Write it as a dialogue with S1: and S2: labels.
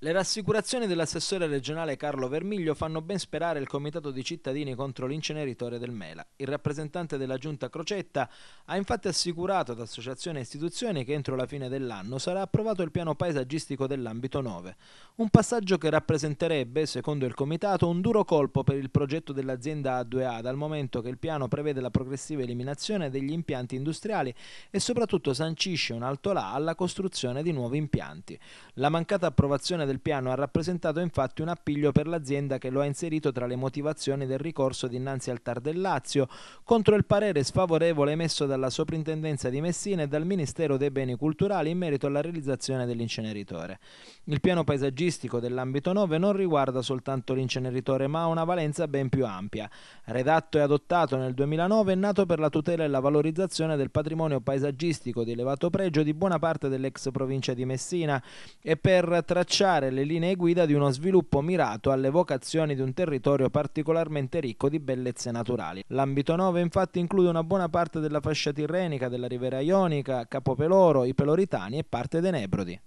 S1: Le rassicurazioni dell'assessore regionale Carlo Vermiglio fanno ben sperare il comitato di cittadini contro l'inceneritore del Mela. Il rappresentante della giunta Crocetta ha infatti assicurato ad associazioni e istituzioni che entro la fine dell'anno sarà approvato il piano paesaggistico dell'ambito 9, un passaggio che rappresenterebbe, secondo il comitato, un duro colpo per il progetto dell'azienda A2A dal momento che il piano prevede la progressiva eliminazione degli impianti industriali e soprattutto sancisce un alto là alla costruzione di nuovi impianti. La mancata approvazione del piano ha rappresentato infatti un appiglio per l'azienda che lo ha inserito tra le motivazioni del ricorso dinanzi al TAR del Lazio contro il parere sfavorevole emesso dalla Soprintendenza di Messina e dal Ministero dei Beni Culturali in merito alla realizzazione dell'inceneritore. Il piano paesaggistico dell'ambito 9 non riguarda soltanto l'inceneritore ma ha una valenza ben più ampia. Redatto e adottato nel 2009 è nato per la tutela e la valorizzazione del patrimonio paesaggistico di elevato pregio di buona parte dell'ex provincia di Messina e per tracciare tracciare le linee guida di uno sviluppo mirato alle vocazioni di un territorio particolarmente ricco di bellezze naturali. L'ambito 9 infatti include una buona parte della fascia tirrenica, della Rivera Ionica, Capopeloro, i Peloritani e parte dei Nebrodi.